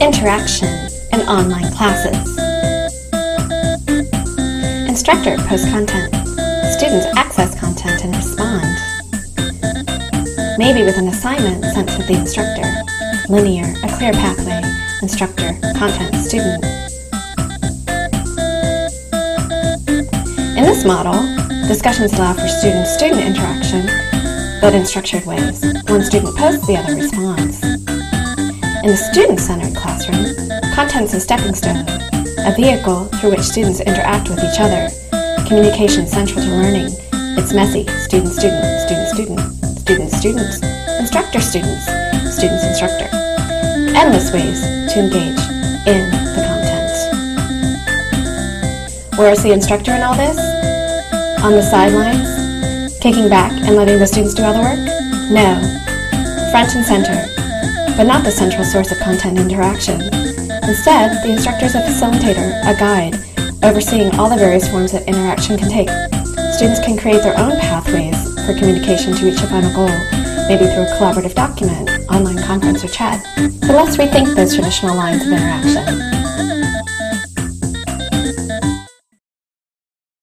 interaction in online classes. Instructor posts content. Students access content and respond. Maybe with an assignment sent to the instructor. Linear, a clear pathway. Instructor, content, student. In this model, discussions allow for student-student interaction, but in structured ways. One student posts, the other responds. In the student-centered classroom, content's a stepping stone, a vehicle through which students interact with each other. Communication central to learning. It's messy. Student-student, student-student, student-students, instructor-students, students-instructor. Endless ways to engage in the content. Where is the instructor in all this? On the sidelines? Kicking back and letting the students do all the work? No. Front and center, but not the central source of content interaction. Instead, the instructor is a facilitator, a guide, overseeing all the various forms that interaction can take. Students can create their own pathways for communication to reach a final goal, maybe through a collaborative document, online conference, or chat. But let's rethink those traditional lines of interaction.